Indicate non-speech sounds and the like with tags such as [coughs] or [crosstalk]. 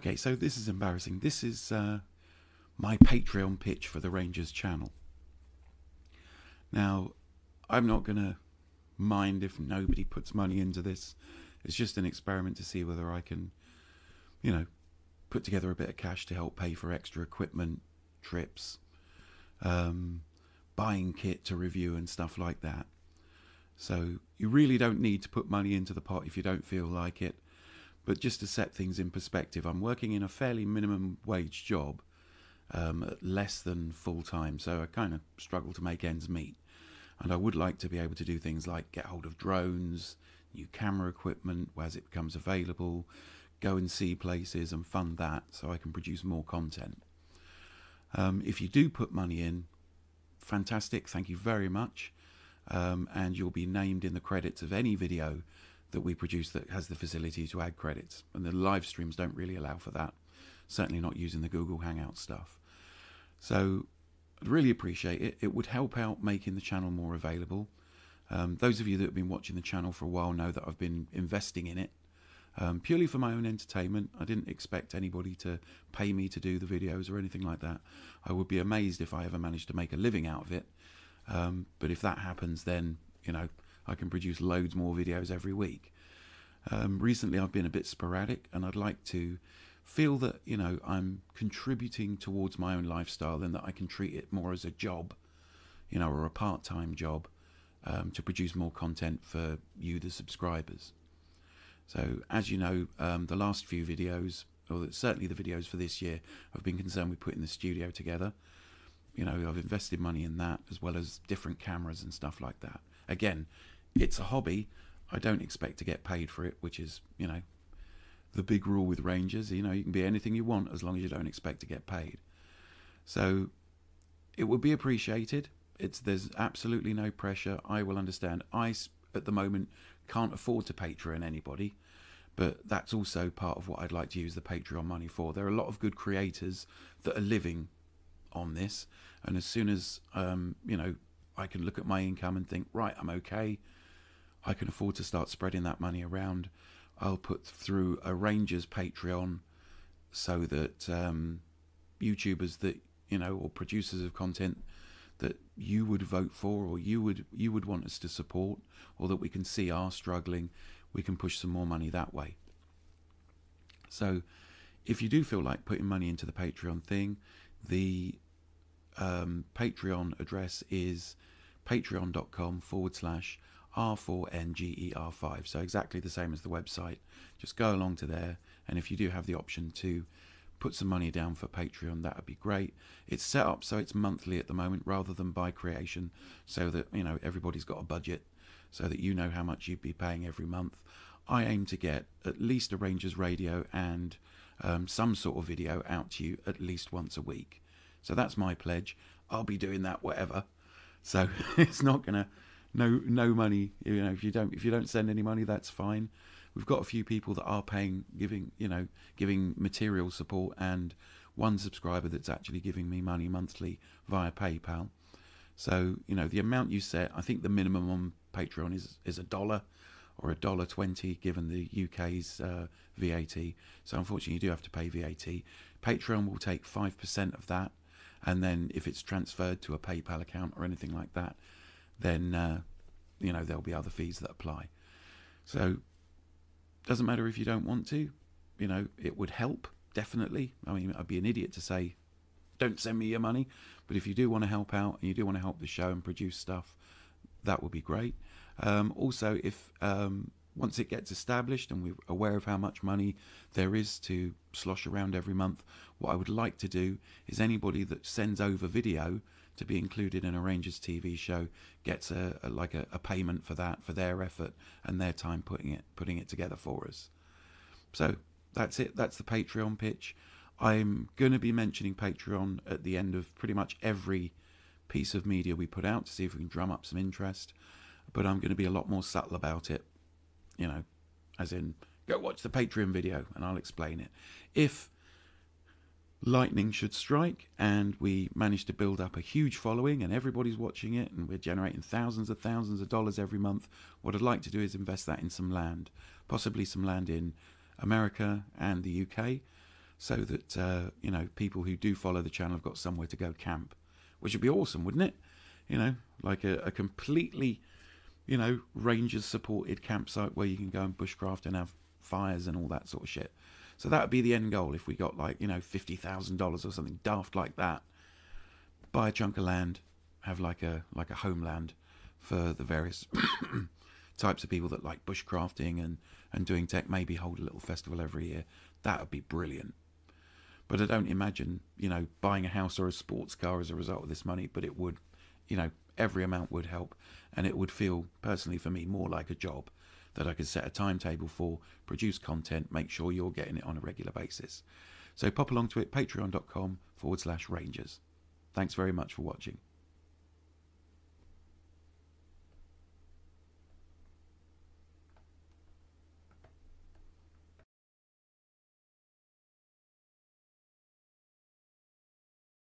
Okay, so this is embarrassing. This is uh, my Patreon pitch for the Rangers channel. Now, I'm not going to mind if nobody puts money into this. It's just an experiment to see whether I can, you know, put together a bit of cash to help pay for extra equipment, trips, um, buying kit to review and stuff like that. So you really don't need to put money into the pot if you don't feel like it. But just to set things in perspective, I'm working in a fairly minimum wage job, um, less than full time, so I kind of struggle to make ends meet. And I would like to be able to do things like get hold of drones, new camera equipment as it becomes available, go and see places and fund that so I can produce more content. Um, if you do put money in, fantastic, thank you very much. Um, and you'll be named in the credits of any video that we produce that has the facility to add credits. And the live streams don't really allow for that, certainly not using the Google Hangout stuff. So I'd really appreciate it. It would help out making the channel more available. Um, those of you that have been watching the channel for a while know that I've been investing in it um, purely for my own entertainment. I didn't expect anybody to pay me to do the videos or anything like that. I would be amazed if I ever managed to make a living out of it. Um, but if that happens, then you know I can produce loads more videos every week. Um, recently, I've been a bit sporadic, and I'd like to feel that you know I'm contributing towards my own lifestyle, and that I can treat it more as a job, you know, or a part-time job um, to produce more content for you, the subscribers. So, as you know, um, the last few videos, or certainly the videos for this year, have been concerned with putting the studio together. You know, I've invested money in that as well as different cameras and stuff like that. Again, it's a hobby. I don't expect to get paid for it, which is, you know, the big rule with Rangers. You know, you can be anything you want as long as you don't expect to get paid. So, it would be appreciated. It's there's absolutely no pressure. I will understand. I at the moment can't afford to Patreon anybody, but that's also part of what I'd like to use the Patreon money for. There are a lot of good creators that are living on this, and as soon as um, you know, I can look at my income and think, right, I'm okay. I can afford to start spreading that money around. I'll put through a Rangers Patreon so that um, YouTubers that you know or producers of content that you would vote for or you would you would want us to support or that we can see are struggling we can push some more money that way so if you do feel like putting money into the patreon thing the um, patreon address is patreon.com forward slash r4nger5 so exactly the same as the website just go along to there and if you do have the option to put some money down for Patreon, that would be great. It's set up so it's monthly at the moment rather than by creation, so that you know everybody's got a budget, so that you know how much you'd be paying every month. I aim to get at least a Rangers radio and um, some sort of video out to you at least once a week. So that's my pledge. I'll be doing that whatever. So [laughs] it's not gonna no no money. You know if you don't if you don't send any money, that's fine we've got a few people that are paying, giving you know, giving material support, and one subscriber that's actually giving me money monthly via PayPal. So you know, the amount you set, I think the minimum on Patreon is is a dollar or a dollar twenty, given the UK's uh, VAT. So unfortunately, you do have to pay VAT. Patreon will take five percent of that, and then if it's transferred to a PayPal account or anything like that, then uh, you know there'll be other fees that apply. So doesn't matter if you don't want to. You know, it would help, definitely. I mean, I'd be an idiot to say, don't send me your money. But if you do want to help out and you do want to help the show and produce stuff, that would be great. Um, also, if um, once it gets established and we're aware of how much money there is to slosh around every month, what I would like to do is anybody that sends over video to be included in a Rangers TV show gets a, a like a, a, payment for that for their effort and their time putting it putting it together for us. So that's it. That's the Patreon pitch. I'm going to be mentioning Patreon at the end of pretty much every piece of media we put out to see if we can drum up some interest. But I'm going to be a lot more subtle about it. You know, as in go watch the Patreon video and I'll explain it. If lightning should strike and we manage to build up a huge following and everybody's watching it and we're generating thousands of thousands of dollars every month what i'd like to do is invest that in some land possibly some land in america and the uk so that uh, you know people who do follow the channel have got somewhere to go camp, which would be awesome, wouldn't it? You know, like a, a completely, you know, rangers supported campsite where you can go and bushcraft and have fires and all that sort of shit. So that would be the end goal if we got like you know fifty thousand dollars or something daft like that. Buy a chunk of land, have like a like a homeland for the various [coughs] types of people that like bushcrafting and and doing tech. Maybe hold a little festival every year. That would be brilliant. But I don't imagine you know buying a house or a sports car as a result of this money. But it would, you know, every amount would help, and it would feel personally for me more like a job that I could set a timetable for, produce content, make sure you're getting it on a regular basis. So pop along to it, patreon.com forward slash rangers. Thanks very much for watching.